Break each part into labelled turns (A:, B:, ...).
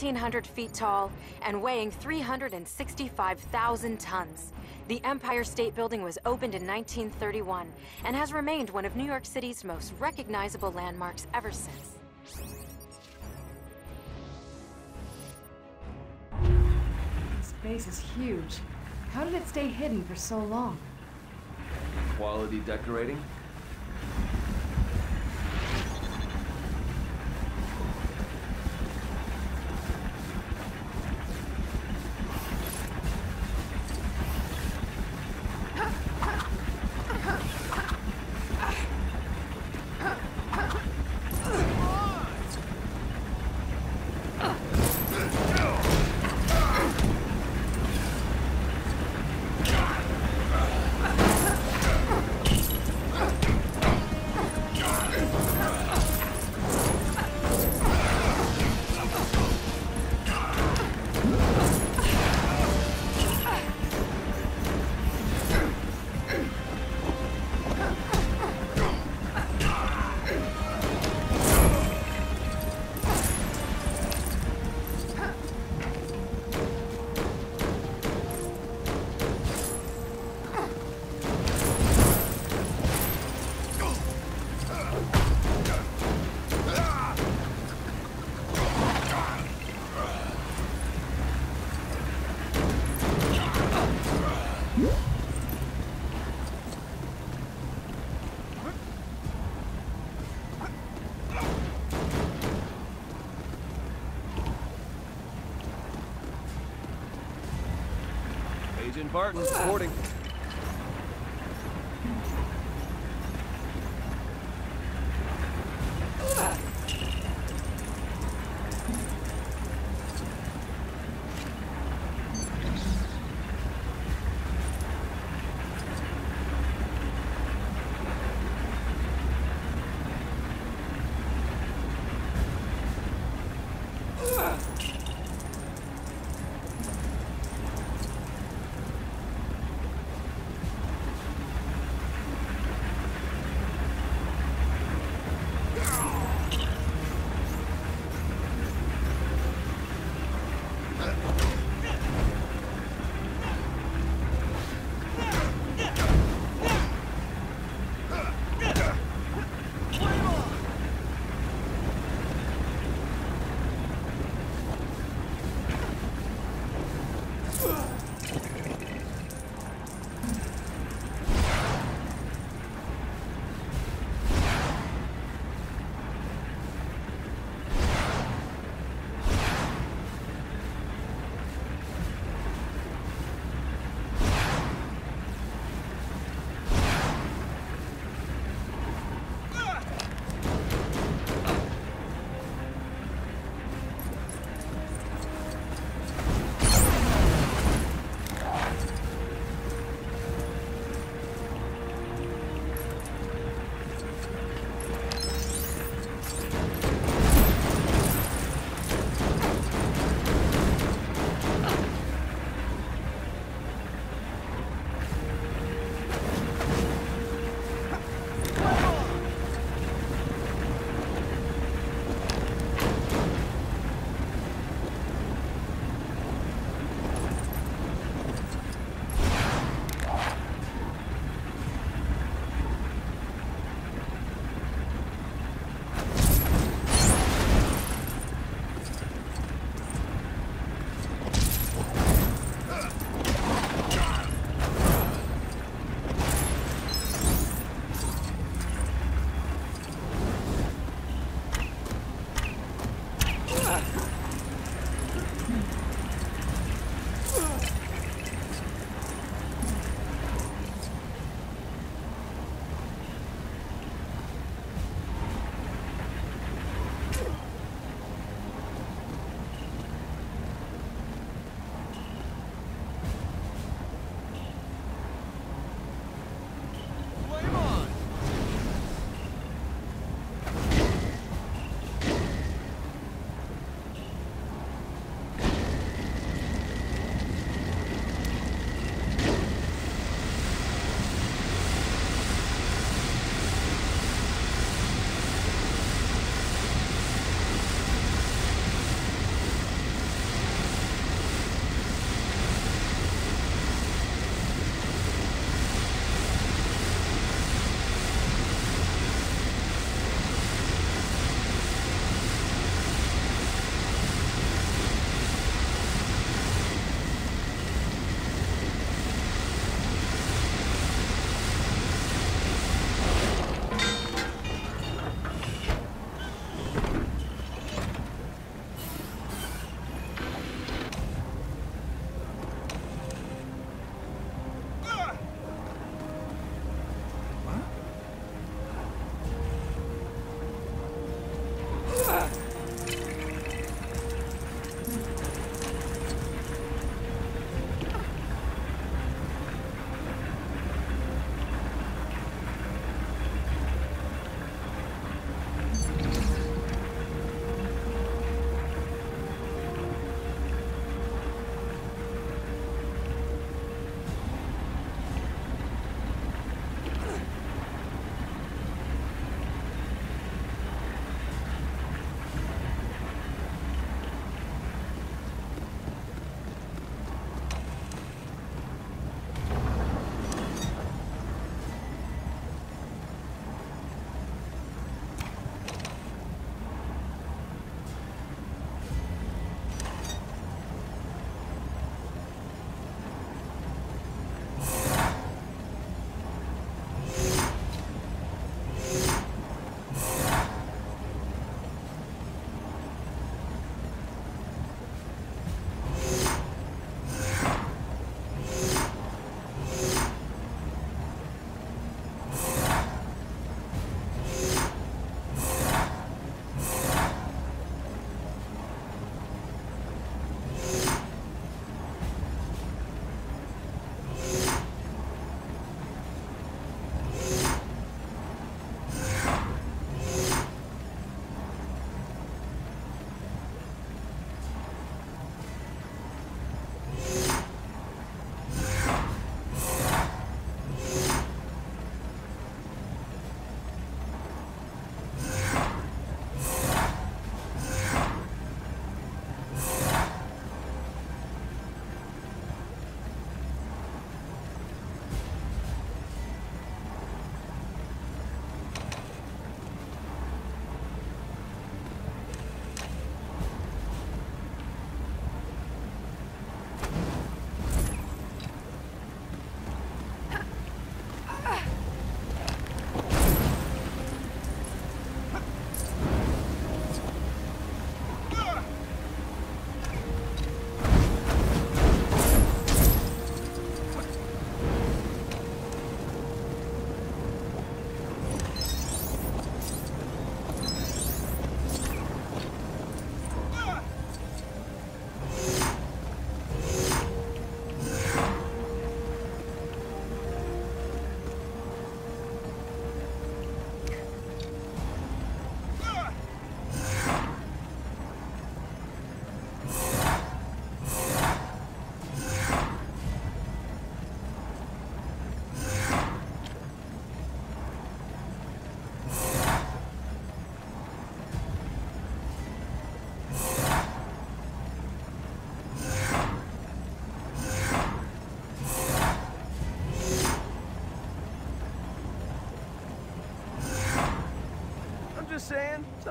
A: 1,600 feet tall and weighing 365,000 tons. The Empire State Building was opened in 1931 and has remained one of New York City's most recognizable landmarks ever since.
B: This base is huge. How did it stay hidden for so long?
C: Quality decorating? Agent Barton reporting.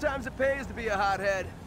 C: Sometimes it pays to be a hothead.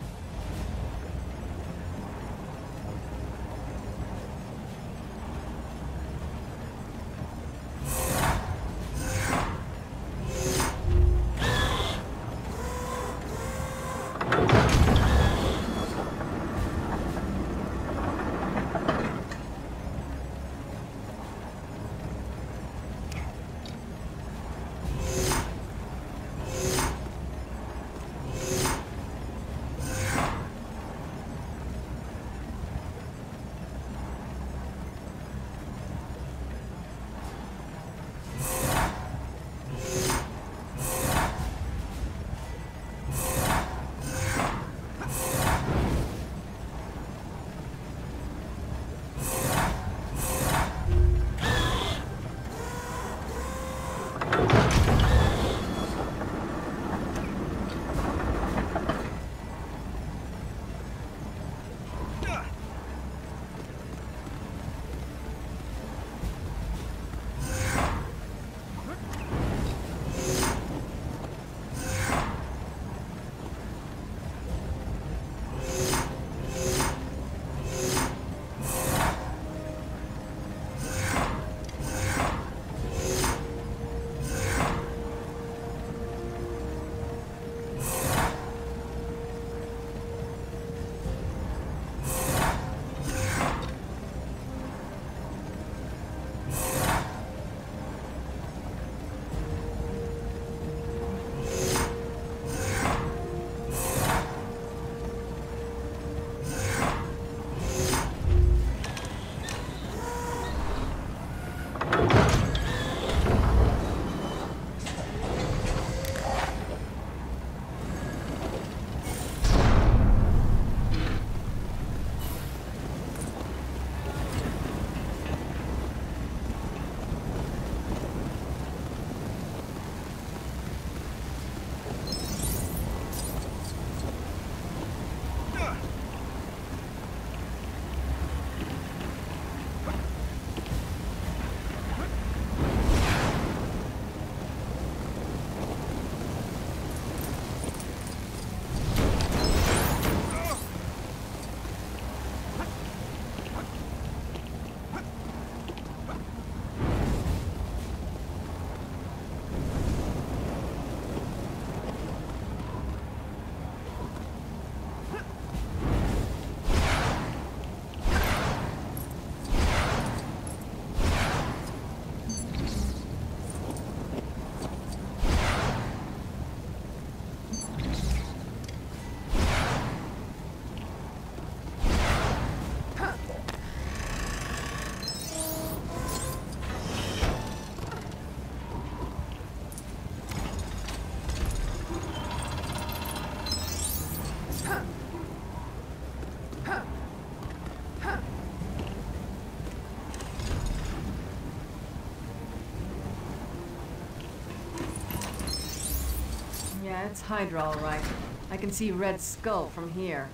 B: Yeah, it's Hydra all right. I can see Red Skull from here.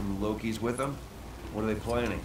C: And Loki's with them? What are they planning?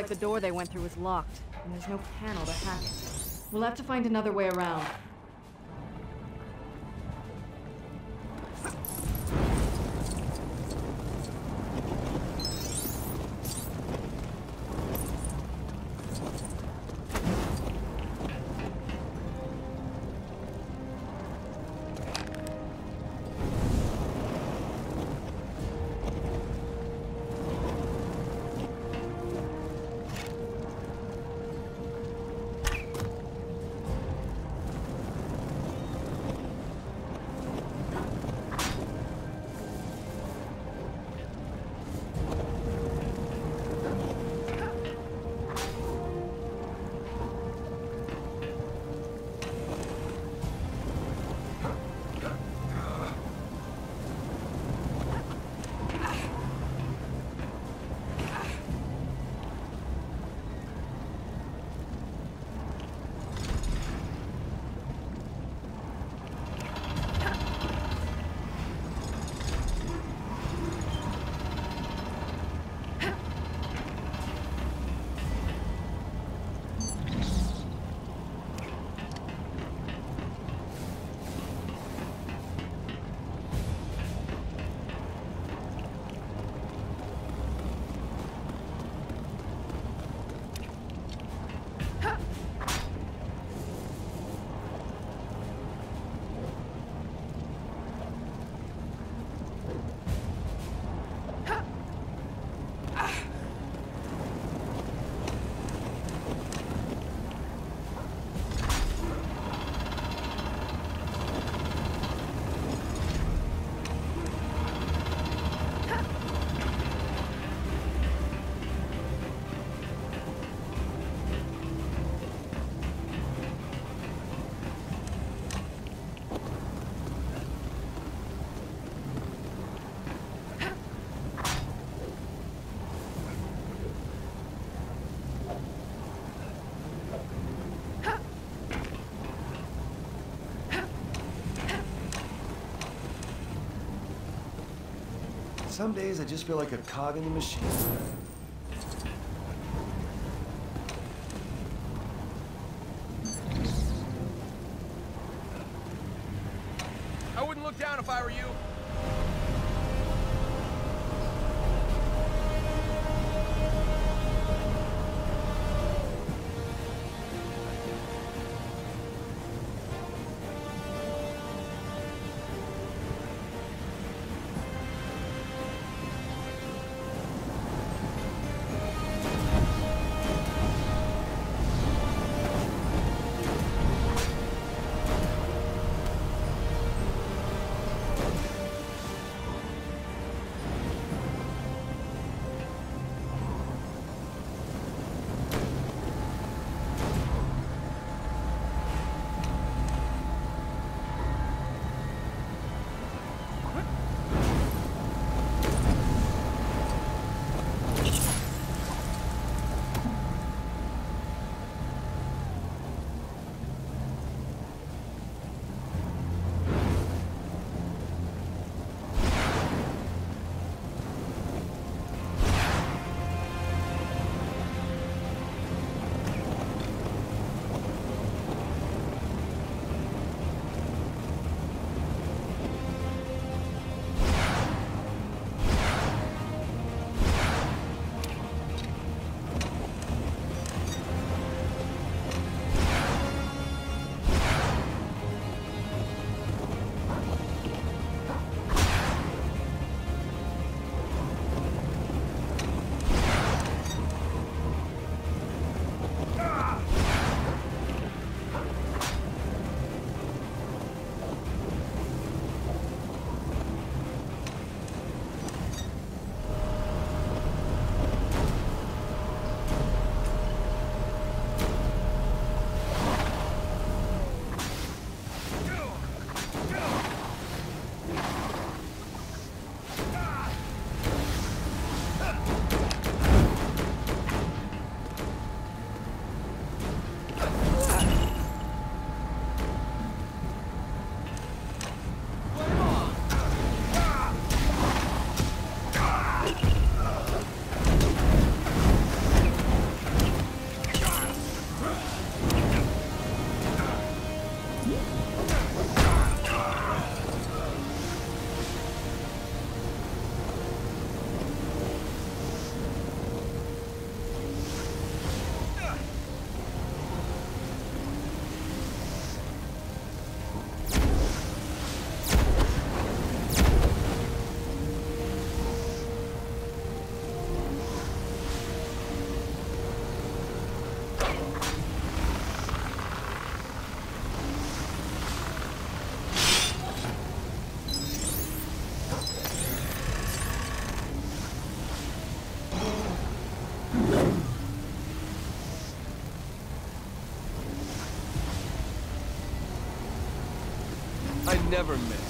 B: Like the door they went through is locked, and there's no panel to hack. We'll have to find another way around.
C: Some days I just feel like a cog in the machine.
D: I wouldn't look down if I were you.
C: Never miss.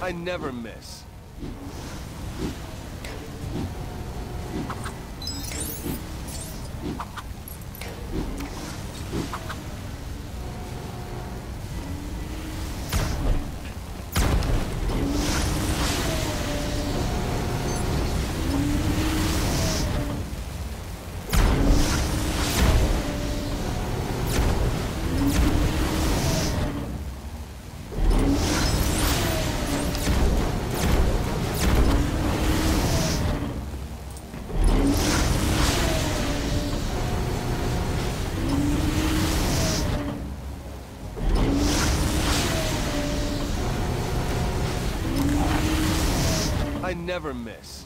C: I never miss. I never miss.